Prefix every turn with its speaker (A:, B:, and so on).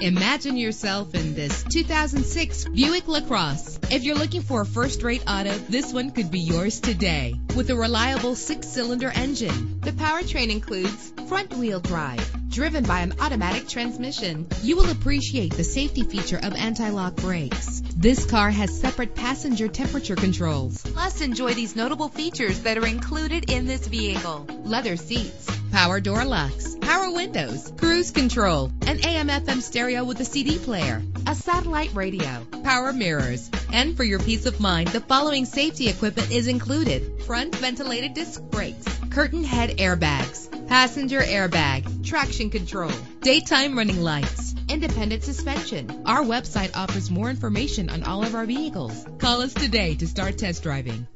A: Imagine yourself in this 2006 Buick LaCrosse. If you're looking for a first-rate auto, this one could be yours today. With a reliable six-cylinder engine, the powertrain includes front-wheel drive, driven by an automatic transmission. You will appreciate the safety feature of anti-lock brakes. This car has separate passenger temperature controls. Plus, enjoy these notable features that are included in this vehicle. Leather seats, power door locks, power windows, cruise control, an AM FM stereo with a CD player, a satellite radio, power mirrors. And for your peace of mind, the following safety equipment is included. Front ventilated disc brakes, curtain head airbags, passenger airbag, traction control, daytime running lights, independent suspension. Our website offers more information on all of our vehicles. Call us today to start test driving.